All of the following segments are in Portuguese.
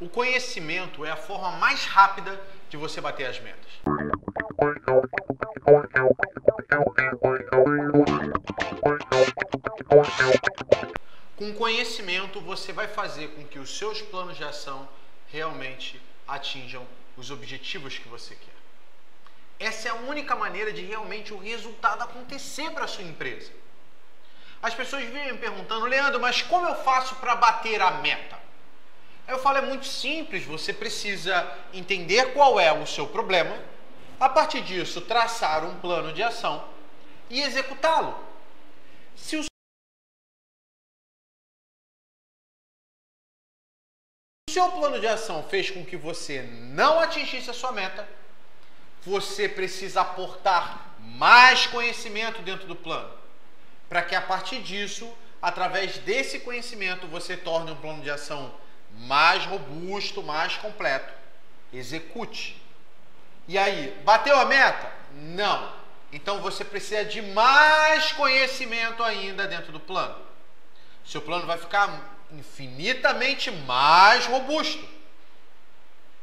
O conhecimento é a forma mais rápida de você bater as metas. Com conhecimento, você vai fazer com que os seus planos de ação realmente atinjam os objetivos que você quer. Essa é a única maneira de realmente o resultado acontecer para a sua empresa. As pessoas vêm me perguntando, Leandro, mas como eu faço para bater a meta? Falo, é muito simples, você precisa entender qual é o seu problema, a partir disso, traçar um plano de ação e executá-lo. Se o seu plano de ação fez com que você não atingisse a sua meta, você precisa aportar mais conhecimento dentro do plano, para que a partir disso, através desse conhecimento, você torne um plano de ação mais robusto, mais completo. Execute. E aí, bateu a meta? Não. Então você precisa de mais conhecimento ainda dentro do plano. Seu plano vai ficar infinitamente mais robusto.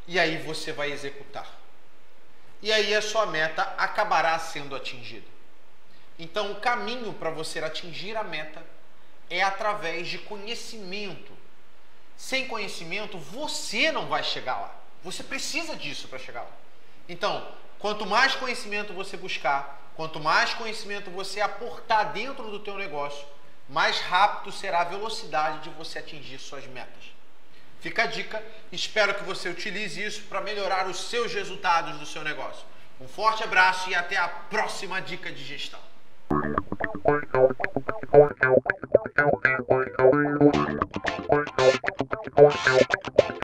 E aí você vai executar. E aí a sua meta acabará sendo atingida. Então o caminho para você atingir a meta é através de conhecimento sem conhecimento, você não vai chegar lá. Você precisa disso para chegar lá. Então, quanto mais conhecimento você buscar, quanto mais conhecimento você aportar dentro do teu negócio, mais rápido será a velocidade de você atingir suas metas. Fica a dica, espero que você utilize isso para melhorar os seus resultados do seu negócio. Um forte abraço e até a próxima dica de gestão. Oh, oh, oh, oh.